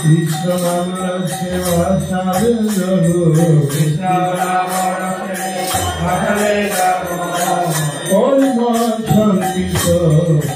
কৃষ্ণ সেবা কৃষ্ণ ওই মা সংগীত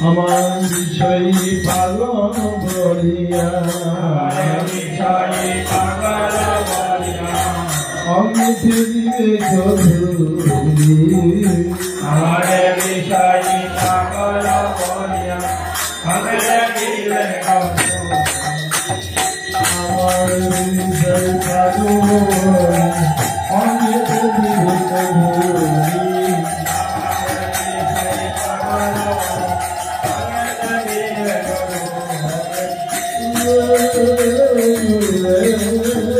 আমার বিষয় পালন বলিয়া আমি ফিরিবে আমার বিষয় পাগল বলিয়া আমার বিষয় পাগল नमो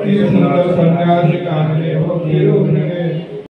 प्रिय सुंदर संन्यास का हो जीव